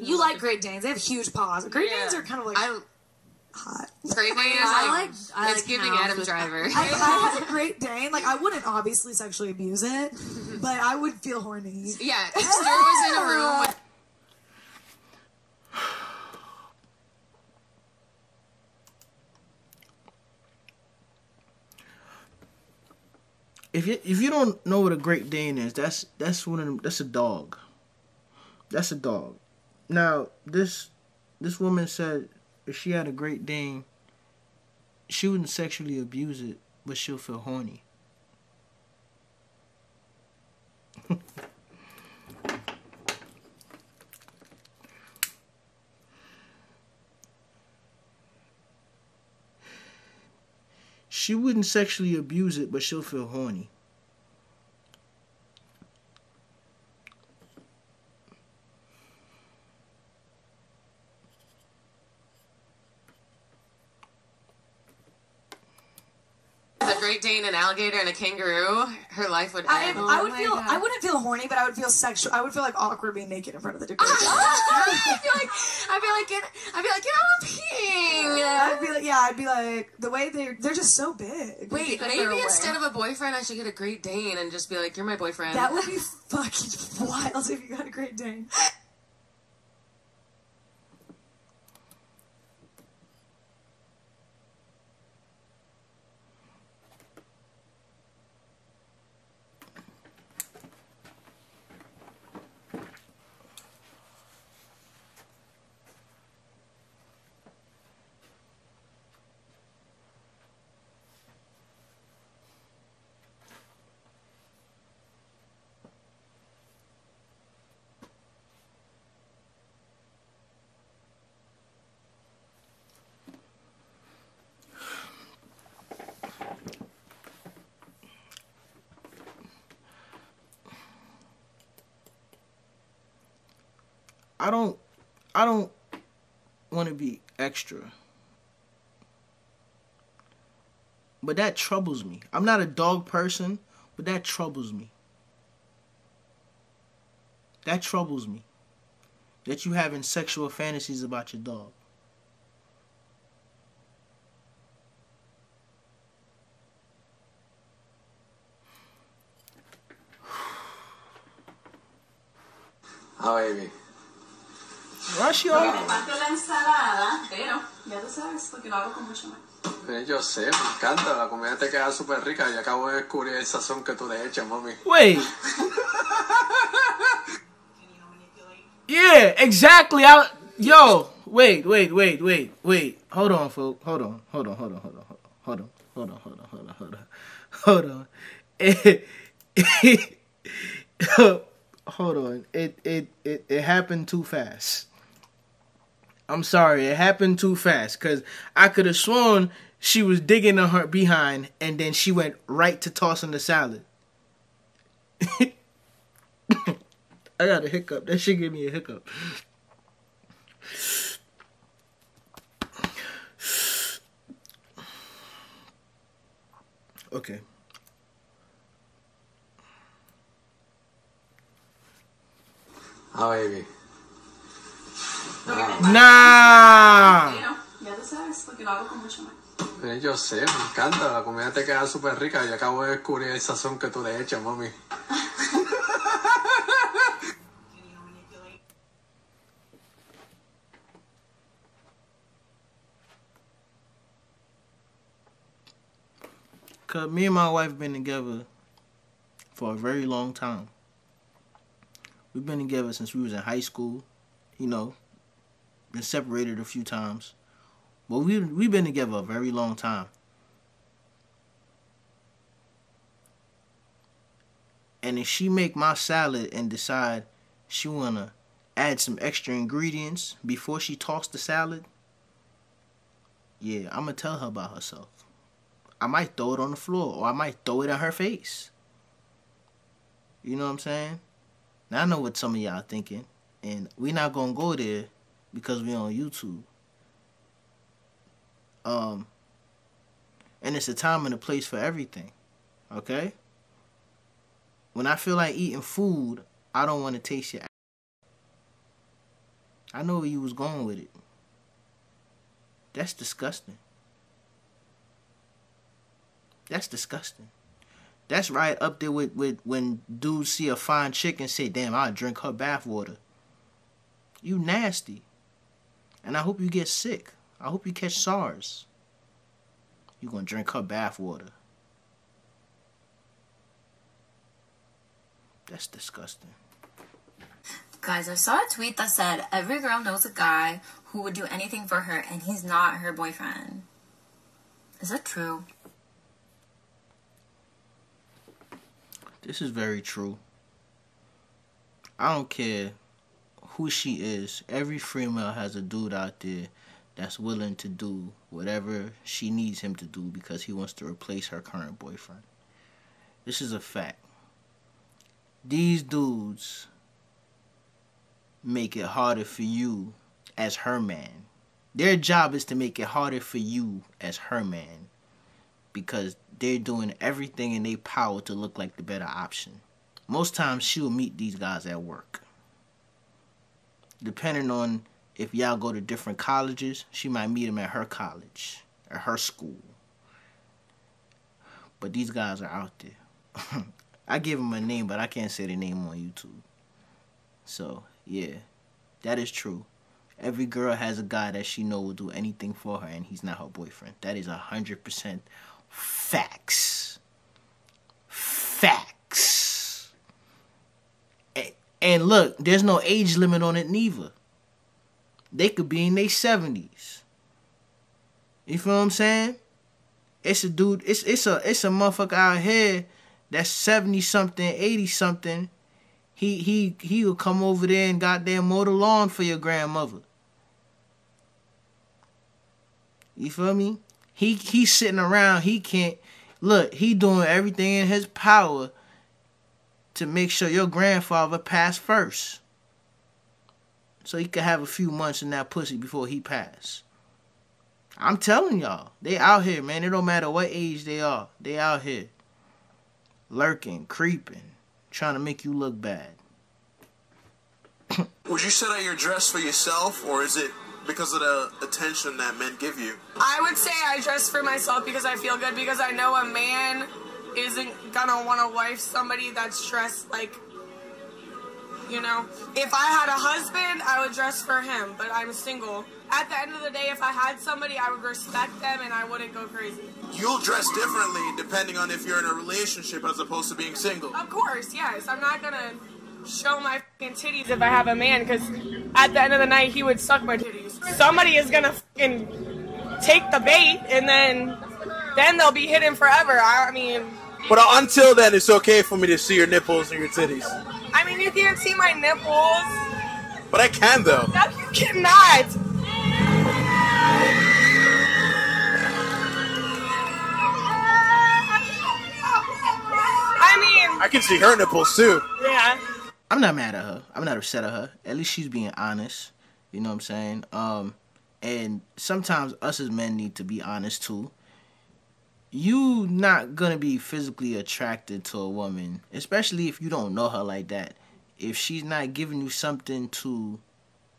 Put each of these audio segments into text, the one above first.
You like Great Danes? They have huge paws. Great Yeah. Danes are kind of like I hot. Great Dane is I like, like- I it's like giving Adam Driver. I, if I had a Great Dane, like I wouldn't obviously sexually abuse it, but I would feel horny. yeah, if Stuart was in a room with If you if you don't know what a Great Dane is, that's that's one of them. That's a dog. That's a dog. Now this this woman said if she had a Great Dane, she wouldn't sexually abuse it, but she'll feel horny. She wouldn't sexually abuse it, but she'll feel horny. Great Dane, an alligator, and a kangaroo, her life would I, end. I would oh feel. God. I wouldn't feel horny, but I would feel sexual. I would feel like awkward being naked in front of the Great Dane. I feel like I feel like get I feel like get on peeing. I'd be like, yeah, I'd be like the way they're they're just so big. Wait, Like maybe instead of a boyfriend, I should get a Great Dane and just be like, "You're my boyfriend." That would be fucking wild if you got a Great Dane. I don't I don't want to be extra. But that troubles me. I'm not a dog person, but that troubles me. That troubles me. That you having sexual fantasies about your dog. Ah, Why she all Parte la ensalada, pero ya tú sabes, porque lo hago con mucho amor. Eh, Yo sé, me encanta. La comida te queda súper rica y acabo de descubrir el sazón que tú le echas, mami. Wait. Yeah, exactly. I yo, wait, wait, wait, wait, wait. Hold on, folks. Hold on, hold on, hold on, hold on, hold on, hold on, hold on, hold on, hold on, hold on. It, hold on. It, it it it happened too fast. I'm sorry, it happened too fast because I could have sworn she was digging her behind and then she went right to tossing the salad. I got a hiccup. That shit gave me a hiccup. Okay. Ah, baby. Nah. Pero ya tú sabes, porque lo hago con mucho amor. Eh, Yo sé, me encanta. La comida te queda súper rica y acabo de descubrir el sazón que tú le echas, mami. Cause me and my wife been together for a very long time. We've been together since we was in high school. You know, been separated a few times, but we we've been together a very long time. And if she make my salad and decide she wanna add some extra ingredients before she toss the salad, yeah, I'ma tell her about herself. I might throw it on the floor or I might throw it in her face. You know what I'm saying? Now I know what some of y'all thinking, and we not gonna go there because we on YouTube. Um, and it's a time and a place for everything. Okay. When I feel like eating food, I don't want to taste your. I know where you was going with it. That's disgusting. That's disgusting. That's right up there with, with when dudes see a fine chick and say, damn, I'll drink her bathwater. You nasty. And I hope you get sick. I hope you catch SARS. You're gonna drink her bathwater. That's disgusting. Guys, I saw a tweet that said every girl knows a guy who would do anything for her and he's not her boyfriend. Is that true? This is very true. I don't care who she is. Every female has a dude out there that's willing to do whatever she needs him to do because he wants to replace her current boyfriend. This is a fact. These dudes make it harder for you as her man. Their job is to make it harder for you as her man because they're doing everything in their power to look like the better option. Most times she'll meet these guys at work. Depending on if y'all go to different colleges, she might meet him at her college, at her school. But these guys are out there. I give them a name, but I can't say the name on YouTube. So, yeah, that is true. Every girl has a guy that she know will do anything for her, and he's not her boyfriend. That is a hundred percent facts. Facts. A- And look, there's no age limit on it neither. They could be in their seventies. You feel what I'm saying? It's a dude. It's it's a it's a motherfucker out here that's seventy something, eighty something. He he he will come over there and goddamn mow the lawn for your grandmother. You feel me? He he's sitting around. He can't look. He doing everything in his power to make sure your grandfather passed first, so he could have a few months in that pussy before he passed. I'm telling y'all, they out here, man. It don't matter what age they are. They out here lurking, creeping, trying to make you look bad. Would you set out your dress for yourself, or is it because of the attention that men give you? I would say I dress for myself because I feel good because I know a man isn't gonna want to wife somebody that's dressed like you know. If I had a husband, I would dress for him, but I'm single. At the end of the day, if I had somebody, I would respect them and I wouldn't go crazy. You'll dress differently depending on if you're in a relationship as opposed to being single. Of course, yes. I'm not gonna show my fucking titties if I have a man because at the end of the night, he would suck my titties. Somebody is gonna fucking take the bait and then then they'll be hidden forever. I, I mean. But until then, it's okay for me to see your nipples and your titties. I mean, you can't see my nipples. But I can though. No, you cannot. I mean, I can see her nipples too. yeah. I'm not mad at her. I'm not upset at her. At least she's being honest. You know what I'm saying? Um, and sometimes us as men need to be honest too. You not gonna be physically attracted to a woman, especially if you don't know her like that. If she's not giving you something to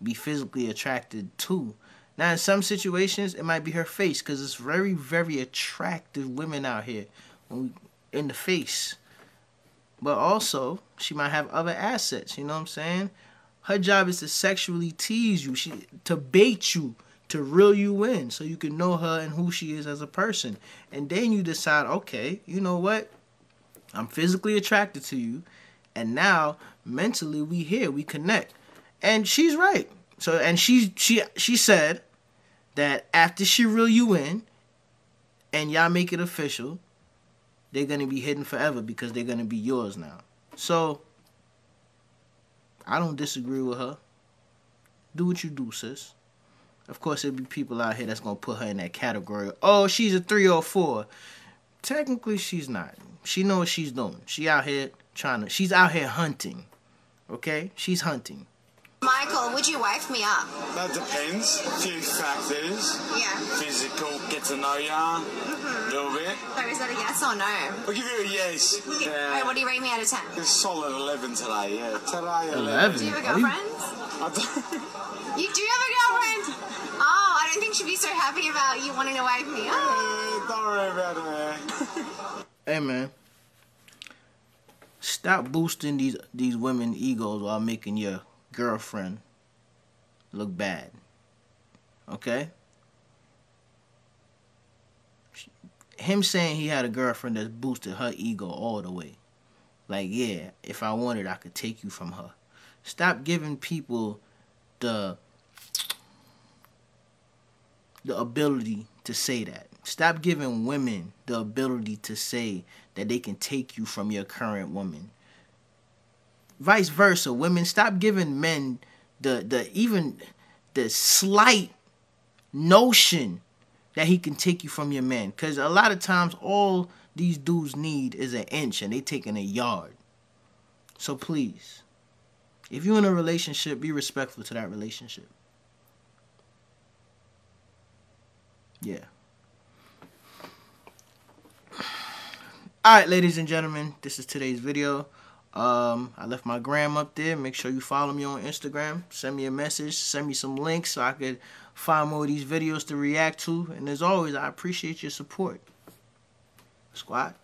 be physically attracted to. Now, in some situations, it might be her face because it's very, very attractive women out here in the face but also she might have other assets. You know what I'm saying? Her job is to sexually tease you, she to bait you, to reel you in, so you can know her and who she is as a person. And then you decide, okay, you know what? I'm physically attracted to you, and now mentally we here, we connect. And she's right. So and she she she said that after she reel you in, and y'all make it official, they're gonna be hidden forever because they're gonna be yours now. So I don't disagree with her. Do what you do, sis. Of course, there'll be people out here that's gonna put her in that category. Oh, she's a three or four. Technically, she's not. She knows what she's doing. She out here trying to. She's out here hunting. Okay, she's hunting. Michael, would you wife me up? That depends. Few factors. Yeah. Physical, get to know ya, a little bit. So is that a yes or no? I'll give you a yes. Alright, Yeah. what do you rate me out of 10? It's solid 11 today, yeah. Today, 11. Eleven. Do you have a girlfriend? I don't, You You do have a girlfriend? Oh, I don't think she'd be so happy about you wanting to wife me up. Hey, oh. don't worry about it, man. Hey man, stop boosting these these women egos while making your girlfriend look bad. Okay? Him saying he had a girlfriend that's boosted her ego all the way. Like, yeah, if I wanted, I could take you from her. Stop giving people the the ability to say that. Stop giving women the ability to say that they can take you from your current woman. Vice versa, women stop giving men the the even the slight notion that he can take you from your man. Cause a lot of times all these dudes need is an inch and they taking a yard. So please, if you're in a relationship, be respectful to that relationship. Yeah. All right, ladies and gentlemen, this is today's video. Um, I left my gram up there. Make sure you follow me on Instagram. Send me a message. Send me some links so I could find more of these videos to react to. And as always, I appreciate your support. Squad.